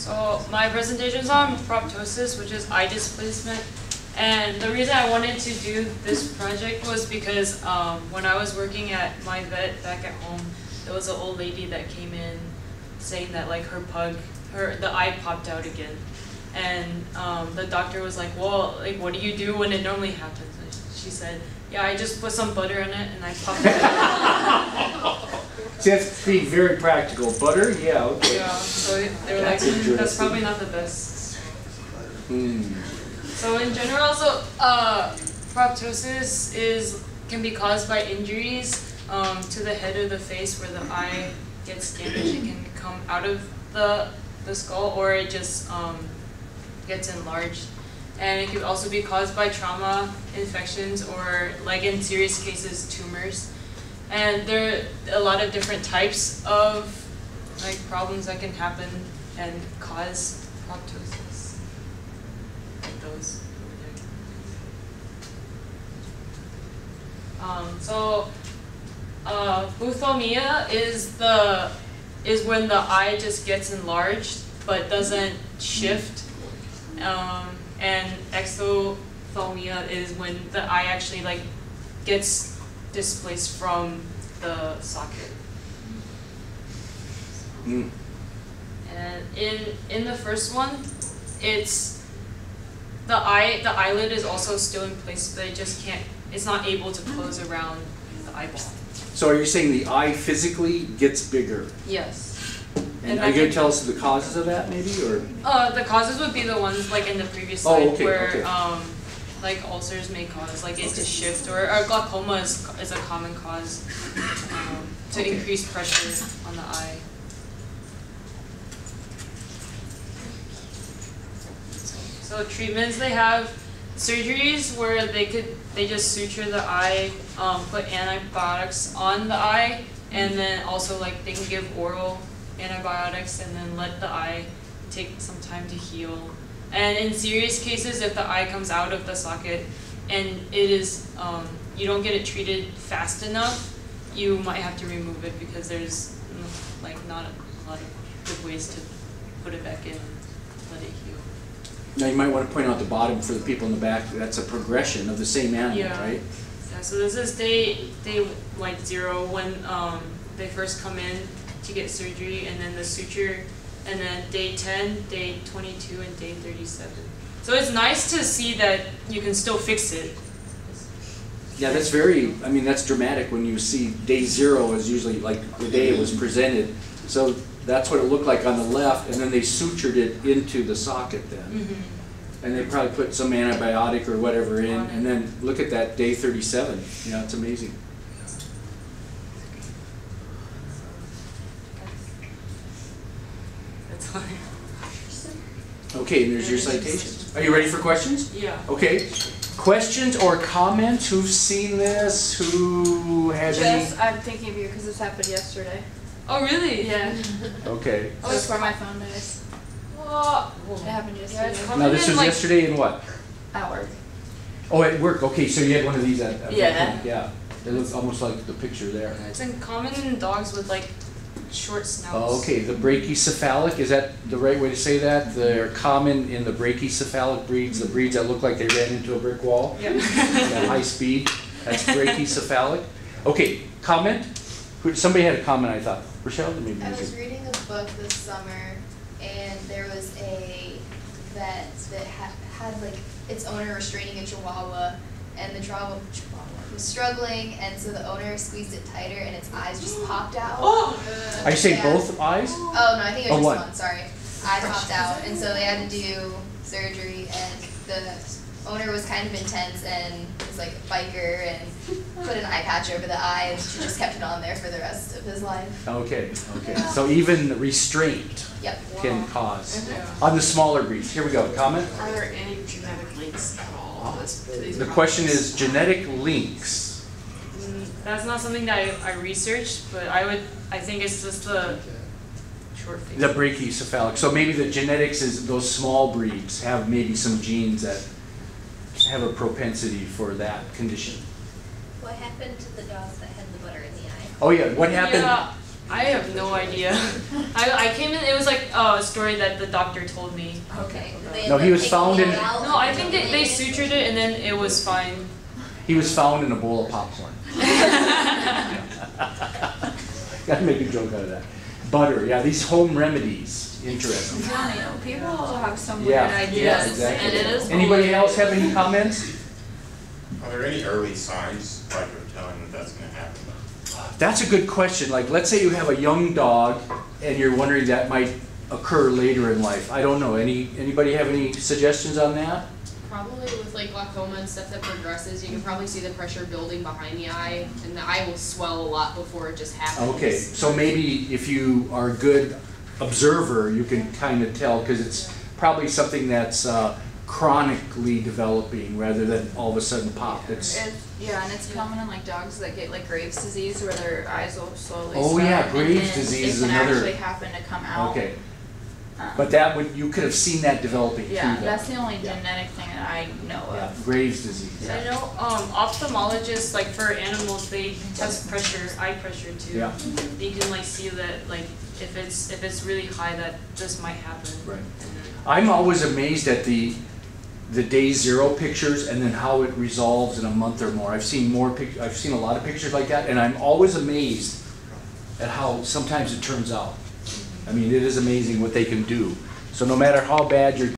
So my presentation is on proptosis, which is eye displacement. And the reason I wanted to do this project was because um, when I was working at my vet back at home, there was an old lady that came in saying that like her pug, her the eye popped out again, and um, the doctor was like, "Well, like what do you do when it normally happens?" And she said, "Yeah, I just put some butter in it and I popped it." out." See, that's being very practical. Butter, yeah, okay. yeah, so they were like, That's "Mm, "That's probably not the best." Hmm. So in general, so uh, proptosis is can be caused by injuries um, to the head or the face where the eye gets damaged. It can come out of the the skull, or it just um, gets enlarged. And it can also be caused by trauma, infections, or like in serious cases, tumors. And there are a lot of different types of like problems that can happen and cause proptosis. Like those. Um, so, uh, buphthalmia is the is when the eye just gets enlarged but doesn't shift. Um, and exophthalmia is when the eye actually like gets displaced from the socket. Hmm. And in in the first one, it's the eye the eyelid is also still in place, but it just can't it's not able to close around the eyeball. So are you saying the eye physically gets bigger? Yes. And And are you gonna tell us the causes of that maybe, or? Uh, the causes would be the ones like in the previous Oh, slide okay, where okay. um, like ulcers may cause like it to shift or, or glaucoma is, is a common cause um, to Okay. increase pressure on the eye. So treatments they have surgeries where they could they just suture the eye, um, put antibiotics on the eye, and then also like they can give oral antibiotics and then let the eye take some time to heal. And in serious cases, if the eye comes out of the socket and it is um, you don't get it treated fast enough, you might have to remove it because there's like not a lot of good ways to put it back in and let it heal. Now, you might wanna point out the bottom for the people in the back, that's a progression of the same animal, Yeah. right? Yeah, so this is day day like zero when um they first come in to get surgery and then the suture and then day ten, day twenty two and day thirty seven. So it's nice to see that you can still fix it. Yeah, that's very, I mean, that's dramatic when you see day zero is usually like the day it was presented. So that's what it looked like on the left, and then they sutured it into the socket then. Mm-hmm. And they probably put some antibiotic or whatever in, and then look at that, day thirty-seven, yeah, it's amazing. Okay, and there's your citations. Are you ready for questions? Yeah. Okay, questions or comments? Who's seen this? Who has any? Jess, I'm thinking of you because this happened yesterday. Oh really? Yeah. Okay. Oh, That's it's where my phone dies. Well, It happened yesterday. common Now, this was like, yesterday in what? At work. Oh, at work, okay, so you had one of these at, at Yeah. work, yeah. It looks almost like the picture there. It's in common in dogs with like short snouts. Oh, okay, the brachycephalic, is that the right way to say that? They're common in the brachycephalic breeds, the breeds that look like they ran into a brick wall Yep. at high speed. That's brachycephalic. Okay, comment? Somebody had a comment, I thought. Rochelle, maybe I you was reading a book this summer, and there was a vet that had, had like its owner restraining a chihuahua, and the chihuahua, chihuahua was struggling, and so the owner squeezed it tighter, and its eyes just popped out. Oh. Are you saying Yeah. both eyes? Oh no, I think it Oh, was one. just one. Sorry, eye popped out, and so they had to do surgery, and the owner was kind of intense and was like a biker and put an eye patch over the eye, and she just kept it on there for the rest of his life. Okay, okay, so even restraint Yep. can cause. Yeah. On the smaller breeds, here we go, comment? Are there any genetic links at all to these The question is genetic links. Mm, That's not something that I, I researched, but I would, I think it's just the short face. The brachycephalic, so maybe the genetics is those small breeds have maybe some genes that have a propensity for that condition. What happened to the dog that had the butter in the eye? Oh yeah, what happened? Yeah, I have no idea. I, I came in, it was like uh, a story that the doctor told me. Okay. No, he was found in- No, I think they, they sutured it and then it was fine. He was found in a bowl of popcorn. Gotta make a joke out of that. Butter, yeah, these home remedies, interesting. Funny, though. people have some Yeah, weird ideas. yeah, exactly. And it is. Anybody else have any comments? Are there any early signs like are telling that that's gonna happen? That's a good question. Like, let's say you have a young dog and you're wondering that might occur later in life. I don't know. Any, anybody have any suggestions on that? Probably with like glaucoma and stuff that progresses, you can probably see the pressure building behind the eye, and the eye will swell a lot before it just happens. Okay, so maybe if you are a good observer, you can kind of tell, because it's probably something that's uh, chronically developing rather than all of a sudden pop. It's, It, yeah, and it's common in like dogs that get like Graves' disease where their eyes will slowly Oh, swell, yeah, and Graves' then disease is It can another- actually happen to come out. okay. Um, But that would, you could have seen that developing too. Yeah, then. that's the only Yeah. genetic thing that I know Yeah, of. Graves' disease. I know um, ophthalmologists, like for animals, they test pressure, eye pressure too. Yeah. You can like see that like if it's if it's really high that this might happen. Right. I'm always amazed at the, the day zero pictures and then how it resolves in a month or more. I've seen more pic, I've seen a lot of pictures like that, and I'm always amazed at how sometimes it turns out. I mean, it is amazing what they can do. So no matter how bad your